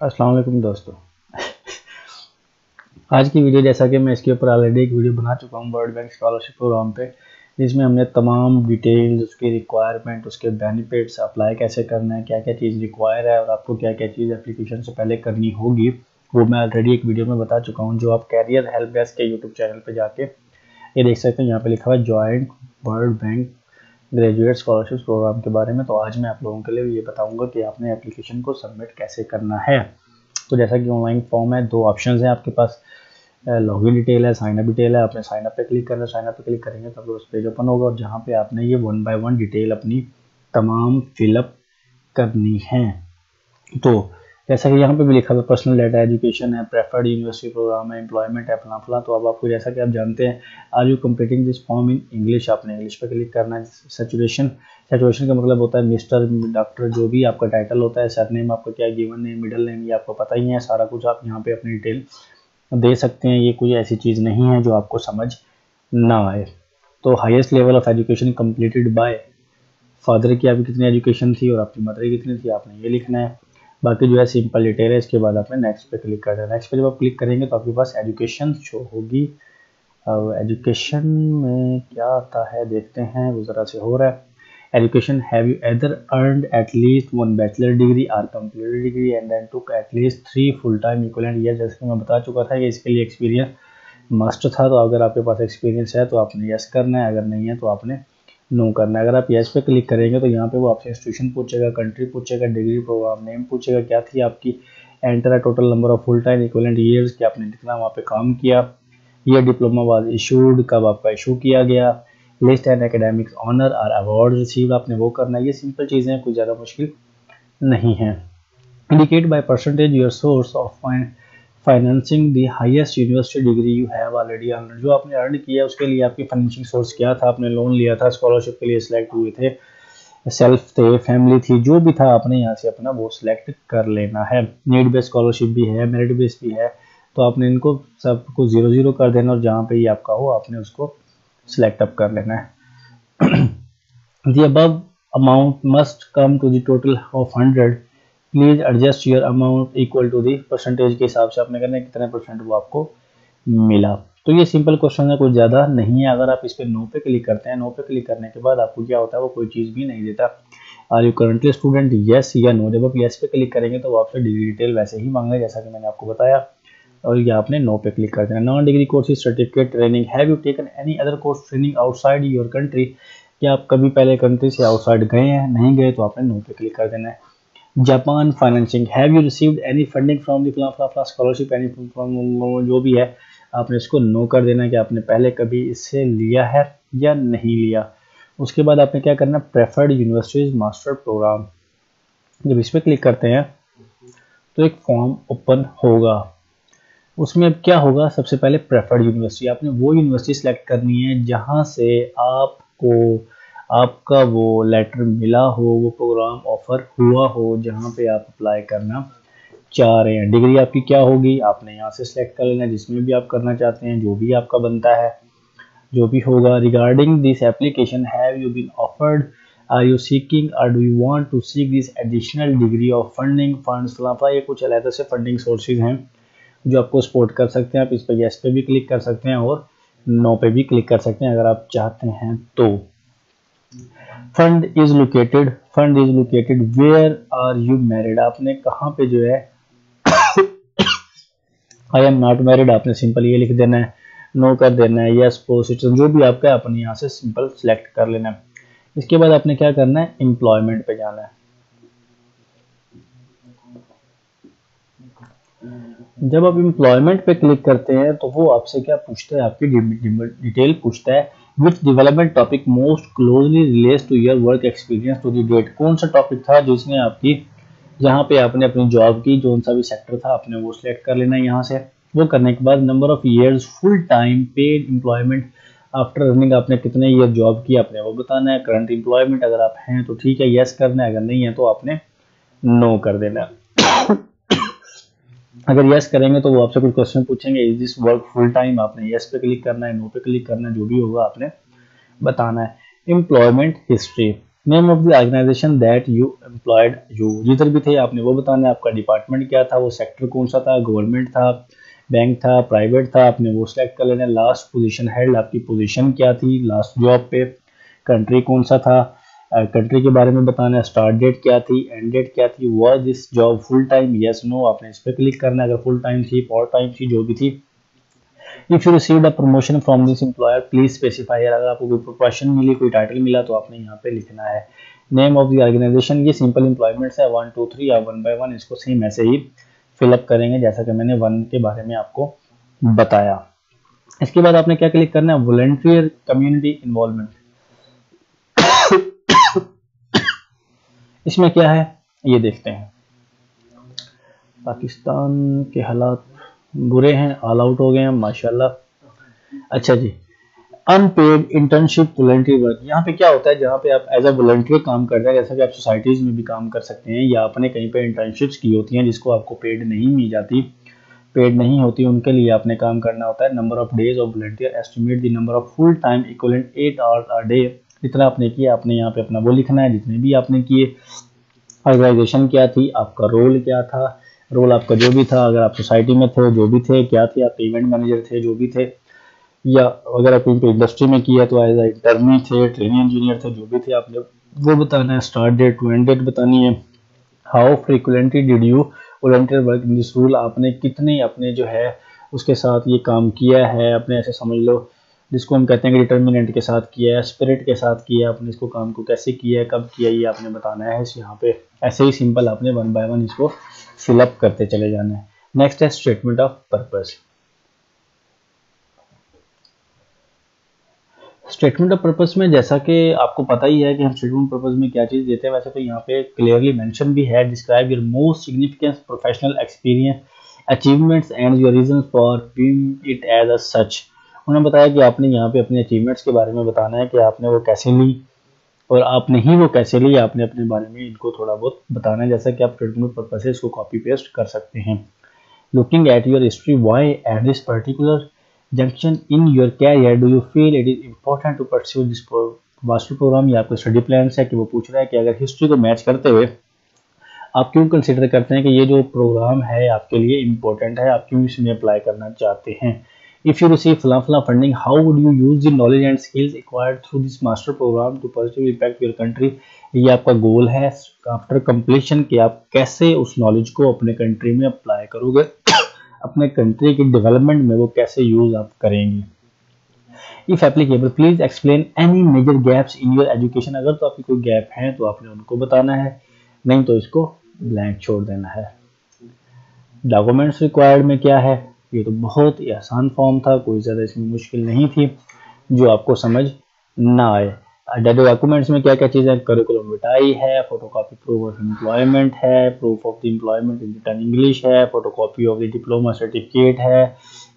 अस्सलाम वालेकुम दोस्तों। आज की वीडियो, जैसा कि मैं इसके ऊपर ऑलरेडी एक वीडियो बना चुका हूँ वर्ल्ड बैंक स्कॉलरशिप प्रोग्राम पे, जिसमें हमने तमाम डिटेल्स उसकी रिक्वायरमेंट उसके बेनिफिट्स अप्लाई कैसे करना है क्या क्या चीज़ रिक्वायर है और आपको क्या क्या चीज़ एप्लीकेशन से पहले करनी होगी, वो मैं ऑलरेडी एक वीडियो में बता चुका हूँ, जो आप कैरियर हेल्प डेस्क के यूट्यूब चैनल पर जाके ये देख सकते हैं। यहाँ पर लिखा हुआ joint World Bank graduate scholarship program के बारे में तो आज मैं आप लोगों के लिए ये बताऊँगा कि आपने एप्लीकेशन को सबमिट कैसे करना है। तो जैसा कि ऑनलाइन फॉर्म है, दो ऑप्शन हैं आपके पास। लॉगिन डिटेल है साइनअप डिटेल है, आपने साइनअप पे क्लिक करना साइन अप पे क्लिक करेंगे तो उस पेज ओपन होगा और जहाँ पे आपने ये वन बाय वन डिटेल अपनी तमाम फिलअप करनी है। तो जैसा कि यहाँ पे भी लिखा था पर्सनल डाटा एजुकेशन है प्रेफर्ड यूनिवर्सिटी प्रोग्राम है एम्प्लॉयमेंट है फला फला तो अब आपको जैसा कि आप जानते हैं are you completing this form in English आपने इंग्लिश पे क्लिक करना है। सेचुरेशन सेचुरेशन का मतलब होता है मिस्टर डॉक्टर जो भी आपका टाइटल होता है सर नेम आपका क्या गिवन नेम मिडल नेम ये आपको पता ही है, सारा कुछ आप यहाँ पे अपनी डिटेल दे सकते हैं। ये कोई ऐसी चीज़ नहीं है जो आपको समझ ना आए। तो highest level of education completed by father की आपकी कितनी एजुकेशन थी और आपकी मदर की कितनी थी, आपने ये लिखना है। बाकी जो है सिंपल डिटेल है, इसके बाद आपने नेक्स्ट पे क्लिक कर देना नेक्स्ट पे जब आप क्लिक करेंगे तो आपके पास एजुकेशन शो होगी। अब एजुकेशन में क्या आता है, देखते हैं, वो ज़रा से हो रहा है। Education have you either earned at least one bachelor degree or completed degree and then took at least three full time equivalent year जैसे मैं बता चुका था कि इसके लिए एक्सपीरियंस मस्ट था। तो अगर आपके पास एक्सपीरियंस है तो आपने यस करना है। अगर नहीं है तो आपने नो करना है। अगर आप यस पे क्लिक करेंगे तो यहाँ पे वो आपसे इंस्टीट्यूशन पूछेगा कंट्री पूछेगा डिग्री प्रोग्राम नेम पूछेगा, क्या थी आपकी एंटर है total number of full time equivalent years कि आपने कितना वहाँ पे काम किया, ये डिप्लोमा वाज इशूड कब आपका इशू किया गया लिस्ट एंड एकेडमिक्स ऑनर और अवार्ड रिसीव आपने वो करना है। ये सिंपल चीज़ें हैं कुछ ज़्यादा मुश्किल नहीं है। Indicate by percentage your source of financing the highest university degree you have already earn जो आपने अर्न किया, उसके लिए आपकी फाइनेंशिंग सोर्स क्या था? आपने लोन लिया था स्कॉलरशिप के लिए सिलेक्ट हुए थे सेल्फ थे फैमिली थी, जो भी था, आपने यहाँ से अपना वो सिलेक्ट कर लेना है। नीड बेस्ड स्कॉलरशिप भी है मेरिट बेस्ड भी है तो आपने इनको सबको ज़ीरो ज़ीरो कर देना और जहाँ पे ये आपका हो, आपने उसको सिलेक्ट अप कर लेना है। The above amount must come to the total of hundred please adjust your amount equal to the percentage के हिसाब से आपने करना है, कितने परसेंट वो आपको मिला। तो ये सिंपल क्वेश्चन है, कुछ ज़्यादा नहीं है। अगर आप इस पर नो पे क्लिक करते हैं नो पे क्लिक करने के बाद आपको क्या होता है, वो कोई चीज़ भी नहीं देता। Are you currently student yes या नो जब आप यस पे क्लिक करेंगे तो वो आपसे डिग्री डिटेल वैसे ही मांगे जैसा कि मैंने आपको बताया। और ये आपने नो पे क्लिक कर देना। Non degree courses certificate training have you taken any other course training outside your country क्या आप कभी पहले कंट्री से आउटसाइड गए हैं? नहीं गए तो आपने नो पे क्लिक कर देना है। Japan financing have you received any funding from the फ्ला फ्ला स्कॉलरशिप एनी जो भी है, आपने इसको नो कर देना है कि आपने पहले कभी इससे लिया है या नहीं लिया। उसके बाद आपने क्या करना प्रेफर्ड यूनिवर्सिटीज मास्टर प्रोग्राम जब इस पर क्लिक करते हैं तो एक फॉर्म ओपन होगा। उसमें अब क्या होगा? सबसे पहले प्रेफर्ड यूनिवर्सिटी आपने वो यूनिवर्सिटी सेलेक्ट करनी है जहाँ से आपको आपका वो लेटर मिला हो, वो प्रोग्राम ऑफ़र हुआ हो, जहाँ पे आप अप्लाई करना चाह रहे हैं। डिग्री आपकी क्या होगी? आपने यहाँ से सिलेक्ट कर लेना। जिसमें भी आप करना चाहते हैं, जो भी आपका बनता है, जो भी होगा। Regarding this application have you been offered are you seeking or do you want to seek this additional degree of funding फलाफा ये कुछ अलग से फंडिंग सोर्सेज हैं, जो आपको सपोर्ट कर सकते हैं। आप इस पर येस पे भी क्लिक कर सकते हैं और नो पे भी क्लिक कर सकते हैं, अगर आप चाहते हैं तो। Fund is located, fund is located. Where are you married? आपने कहाँ पे जो है आई एम नॉट मैरिड, आपने सिंपल ये लिख देना है, नो कर देना है, यस पोसिशन जो भी आपका है, अपने यहाँ से सिंपल सेलेक्ट कर लेना है। इसके बाद आपने क्या करना है? एम्प्लॉयमेंट पे जाना है। जब आप एम्प्लॉयमेंट पे क्लिक करते हैं तो वो आपसे क्या पूछता है? आपकी डिटेल पूछता है which development topic most closely relate to your work experience to the date कौन सा टॉपिक था जिसने आपकी, जहाँ पे आपने अपनी जॉब की, जो सा भी सेक्टर था, आपने वो सिलेक्ट कर लेना है यहाँ से। वो करने के बाद number of years full time paid employment after earning आपने कितने ईयर जॉब की, आपने वो बताना है। करंट एम्प्लॉयमेंट अगर आप हैं तो ठीक है यस करना है, अगर नहीं है तो आपने नो कर देना। अगर यस करेंगे तो वो आपसे कुछ क्वेश्चन पूछेंगे is this work full time आपने यस पे क्लिक करना है नो पे क्लिक करना है, जो भी होगा आपने बताना है। Employment history name of the organization that you employed you जिधर भी थे, आपने वो बताना है, आपका डिपार्टमेंट क्या था, वो सेक्टर कौन सा था गवर्नमेंट था बैंक था प्राइवेट था, आपने वो सिलेक्ट कर लेना लास्ट पोजीशन हेल्ड आपकी पोजीशन क्या थी? लास्ट जॉब पे कंट्री कौन सा था? कंट्री के बारे में बताना है स्टार्ट डेट क्या थी एंड डेट क्या थी was this job full time yes no आपने इस पर क्लिक करना है। अगर फुल टाइम थी पार्ट टाइम थी, जो भी थी। If you received a promotion from this employer please specify अगर आपको कोई प्रोफेशन मिली, कोई टाइटल मिला तो आपने यहाँ पे लिखना है। नेम ऑफ़ द ऑर्गेनाइजेशन ये सिंपल एम्प्लॉयमेंट है। वन टू थ्री या वन बाय वन इसको सेम ऐसे ही फिलअप करेंगे, जैसा कि मैंने वन के बारे में आपको बताया। इसके बाद आपने क्या क्लिक करना है? वॉलेंटियर कम्युनिटी इन्वॉल्वमेंट इसमें क्या है? ये देखते हैं। पाकिस्तान के हालात बुरे हैं ऑल आउट हो गए हैं, माशाल्लाह। अच्छा जी अनपेड इंटर्नशिप वॉलेंट्री वर्क यहाँ पे क्या होता है, जहाँ पे आप एज अ वॉलेंटियर काम कर रहे हैं, जैसा कि आप सोसाइटीज़ में भी काम कर सकते हैं, या आपने कहीं पे इंटर्नशिप्स की होती हैं, जिसको आपको पेड नहीं मिल जाती। पेड नहीं होती, उनके लिए आपने काम करना होता है। Number of days of volunteer estimate the number of full time equivalent eight hours a day जितना आपने किया, आपने यहाँ पे अपना वो लिखना है, जितने भी आपने किए। ऑर्गेनाइजेशन क्या थी? आपका रोल क्या था? रोल आपका जो भी था, अगर आप सोसाइटी में थे, जो भी थे, क्या थे? आप इवेंट मैनेजर थे, जो भी थे। या अगर आप इनको इंडस्ट्री में किया तो एज इंटर्नी थे ट्रेनिंग इंजीनियर थे, जो भी थे आपने। वो बताना है start date to end date बतानी है। How frequently did you volunteer work in this role आपने कितने अपने जो है, उसके साथ ये काम किया है? अपने ऐसे समझ लो। जिसको हम कहते हैं कि डिटर्मिनेंट के साथ किया है स्पिरिट के साथ किया है, आपने इसको काम को कैसे किया है, कब किया ये आपने बताना है। इस यहाँ पे ऐसे ही सिंपल आपने वन बाय वन इसको फिलअप करते चले जाना है। नेक्स्ट है statement of purpose statement of purpose में जैसा कि आपको पता ही है कि हम स्टेटमेंट पर्पज में क्या चीज़ देते हैं, वैसे तो यहाँ पे क्लियरली मेंशन भी है। Describe your most significant professional experience achievements and your reason for being it as a such उन्होंने बताया कि आपने यहाँ पे अपने अचीवमेंट्स के बारे में बताना है कि आपने वो कैसे ली और आपने ही वो कैसे ली, आपने अपने बारे में इनको थोड़ा बहुत बताना है, जैसा कि आप ट्रीटमेंट पर्पज से इसको कॉपी पेस्ट कर सकते हैं। Looking at your history why at this particular junction in your career do you feel it is important to pursue this master program या आपको स्टडी प्लान है कि वो पूछ रहा है कि अगर हिस्ट्री को मैच करते हुए आप क्यों कंसिडर करते हैं कि ये जो प्रोग्राम है आपके लिए इम्पोर्टेंट है, आप क्यों इसमें अप्लाई करना चाहते हैं? If you receive Fala funding, how would you use the knowledge and skills acquired through this master program to positively impact your country? ये आपका गोल है आफ्टर कंप्लीशन कि आप कैसे उस नॉलेज को अपने कंट्री में अप्लाई करोगे? अपने कंट्री के डेवलपमेंट में वो कैसे यूज़ आप करेंगे? If applicable please explain any major gaps in your education अगर तो आपकी कोई गैप है तो आपने उनको बताना है। नहीं तो इसको ब्लैंक छोड़ देना है। डॉक्यूमेंट्स रिक्वायर्ड में क्या है? ये तो बहुत ही आसान फॉर्म था, कोई ज़्यादा इसमें मुश्किल नहीं थी, जो आपको समझ ना आए। डेटा डॉक्यूमेंट्स में क्या क्या चीज़ें करिकुलम विटाई है फोटोकॉपी प्रूफ ऑफ़ एम्प्लॉयमेंट है proof of the employment in written English है photocopy of the diploma certificate है।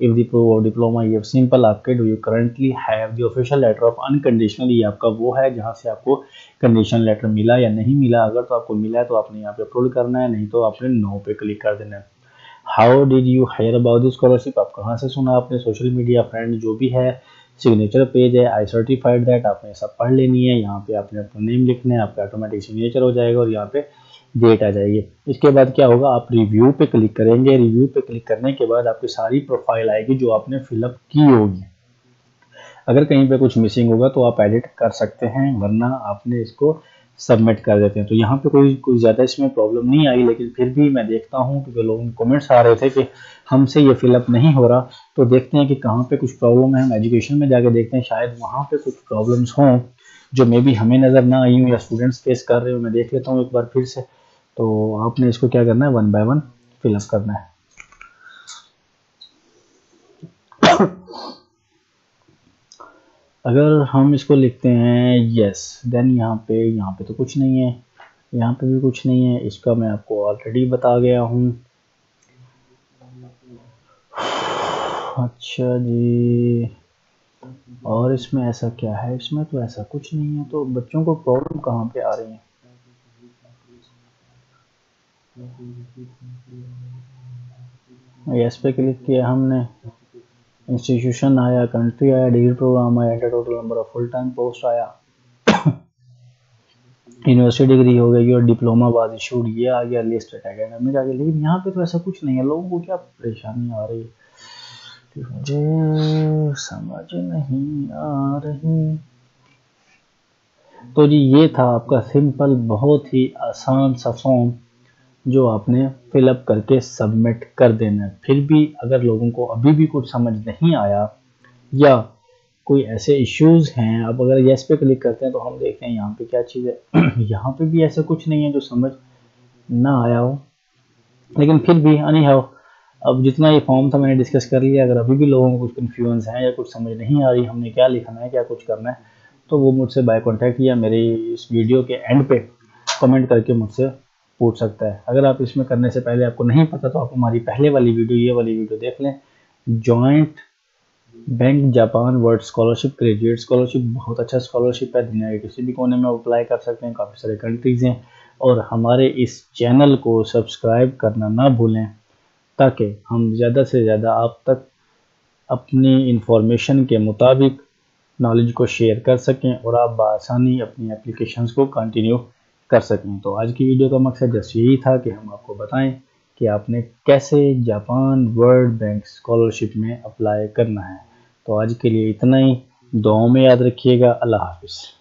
If the proof of diploma ये सिंपल आपके do you currently have the official letter of unconditional ये आपका वो है, जहाँ से आपको कंडीशन लेटर मिला या नहीं मिला। अगर तो आपको मिला है तो आपने यहाँ पे अपलोड करना है, नहीं तो आपने नो पे क्लिक कर देना है। How did you hear about this scholarship आप कहाँ से सुना आपने? सोशल मीडिया फ्रेंड जो भी है सिग्नेचर पेज है आई सर्टिफाइड दैट आपने सब पढ़ लेनी है, यहाँ पे आपने अपना नेम लिखना है, आपका ऑटोमेटिक सिग्नेचर हो जाएगा और यहाँ पे डेट आ जाएगी। इसके बाद क्या होगा? आप रिव्यू पे क्लिक करेंगे। रिव्यू पे क्लिक करने के बाद आपकी सारी प्रोफ़ाइल आएगी जो आपने फिलअप की होगी। अगर कहीं पे कुछ मिसिंग होगा तो आप एडिट कर सकते हैं, वरना आपने इसको सबमिट कर देते हैं। तो यहाँ पे कोई कोई ज़्यादा इसमें प्रॉब्लम नहीं आई, लेकिन फिर भी मैं देखता हूँ क्योंकि लोग कमेंट्स आ रहे थे कि हमसे ये फिलअप नहीं हो रहा तो देखते हैं कि कहाँ पे कुछ प्रॉब्लम है। हम एजुकेशन में जाके देखते हैं, शायद वहाँ पे कुछ प्रॉब्लम्स हों जो मे बी हमें नज़र ना आई हूँ या स्टूडेंट्स फेस कर रहे हो। मैं देख लेता हूँ एक बार फिर से। तो आपने इसको क्या करना है? वन बाय वन फिलअप करना है। अगर हम इसको लिखते हैं यस देन यहाँ पे यहाँ पे तो कुछ नहीं है। यहाँ पे भी कुछ नहीं है। इसका मैं आपको ऑलरेडी बता गया हूँ। अच्छा जी। और इसमें ऐसा क्या है? इसमें तो ऐसा कुछ नहीं है। तो बच्चों को प्रॉब्लम कहाँ पे आ रही है? यस पे क्लिक किया हमने। इंस्टीट्यूशन आया कंट्री आया डिग्री प्रोग्राम आया total number of full time post आया। यूनिवर्सिटी डिग्री हो गई, और डिप्लोमा बाद इशूड ये आ गया लिस्ट एकेडमिक आ गया। लेकिन यहाँ पे तो ऐसा कुछ नहीं है, लोगों को क्या परेशानी आ रही है? मुझे समझ नहीं आ रही। तो जी, ये था आपका सिंपल बहुत ही आसान सा फॉर्म जो आपने फिलअप करके सबमिट कर देना है। फिर भी अगर लोगों को अभी भी कुछ समझ नहीं आया या कोई ऐसे इश्यूज़ हैं अब अगर येस पे क्लिक करते हैं तो हम देखते हैं यहाँ पे क्या चीज़ है। यहाँ पे भी ऐसा कुछ नहीं है जो समझ ना आया हो। लेकिन फिर भी अनी हाउ अब जितना ये फॉर्म था मैंने डिस्कस कर लिया। अगर अभी भी लोगों को कुछ कन्फ्यूज़न है या कुछ समझ नहीं आ रही, हमने क्या लिखना है, क्या कुछ करना है तो वो मुझसे बाय कॉन्टैक्ट या मेरी इस वीडियो के एंड पे कमेंट करके मुझसे पूछ सकता है। अगर आप इसमें करने से पहले आपको नहीं पता तो आप हमारी पहले वाली वीडियो, ये वाली वीडियो देख लें। Joint bank Japan world scholarship graduate scholarship बहुत अच्छा स्कॉलरशिप है। दुनिया के किसी भी कोने में अप्लाई कर सकते हैं, काफ़ी सारे कंट्रीज़ हैं। और हमारे इस चैनल को सब्सक्राइब करना ना भूलें, ताकि हम ज़्यादा से ज़्यादा आप तक अपनी इंफॉर्मेशन के मुताबिक नॉलेज को शेयर कर सकें और आप बसानी अपनी एप्लीकेशंस को कंटिन्यू कर सकें। तो आज की वीडियो का मकसद जस्ट यही था कि हम आपको बताएँ कि आपने कैसे जापान वर्ल्ड बैंक स्कॉलरशिप में अप्लाई करना है। तो आज के लिए इतना ही। दुआओं में याद रखिएगा। अल्लाह हाफिज़।